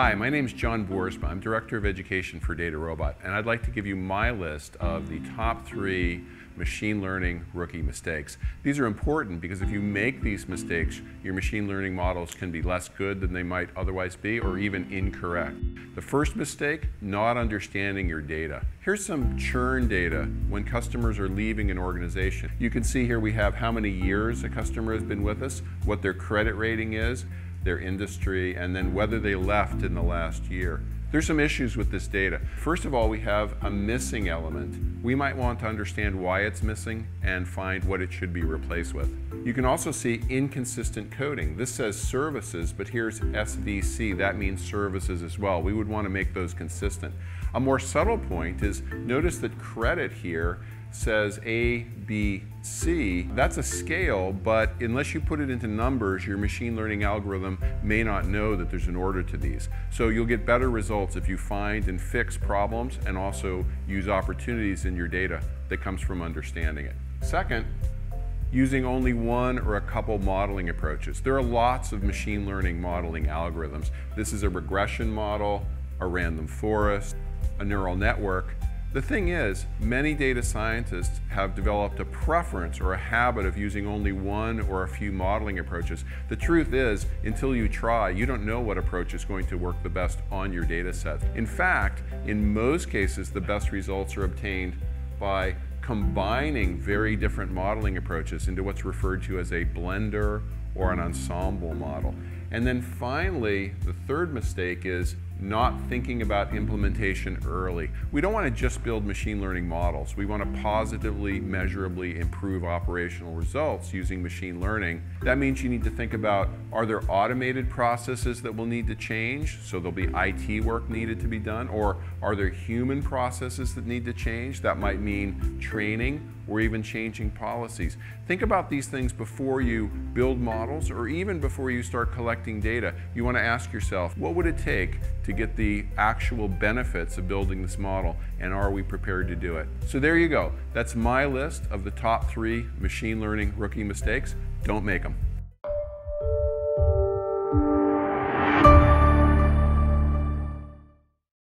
Hi, my name is John Boersma. I'm Director of Education for DataRobot, and I'd like to give you my list of the top three machine learning rookie mistakes. These are important because if you make these mistakes, your machine learning models can be less good than they might otherwise be or even incorrect. The first mistake, not understanding your data. Here's some churn data when customers are leaving an organization. You can see here we have how many years a customer has been with us, what their credit rating is, their industry, and then whether they left in the last year. There's some issues with this data. First of all, we have a missing element. We might want to understand why it's missing and find what it should be replaced with. You can also see inconsistent coding. This says services, but here's SVC. That means services as well. We would want to make those consistent. A more subtle point is notice that credit here says A, B, C. That's a scale, but unless you put it into numbers, your machine learning algorithm may not know that there's an order to these. So you'll get better results if you find and fix problems and also use opportunities in your data that comes from understanding it. Second, using only one or a couple modeling approaches. There are lots of machine learning modeling algorithms. This is a regression model, a random forest, a neural network, the thing is, many data scientists have developed a preference or a habit of using only one or a few modeling approaches. The truth is, until you try, you don't know what approach is going to work the best on your data set. In fact, in most cases, the best results are obtained by combining very different modeling approaches into what's referred to as a blender or an ensemble model. And then finally, the third mistake is not thinking about implementation early. We don't want to just build machine learning models. We want to positively, measurably improve operational results using machine learning. That means you need to think about, are there automated processes that will need to change? So there'll be IT work needed to be done, or are there human processes that need to change? That might mean training or even changing policies. Think about these things before you build models or even before you start collecting data. You want to ask yourself, what would it take to get the actual benefits of building this model and are we prepared to do it? So there you go. That's my list of the top three machine learning rookie mistakes. Don't make them.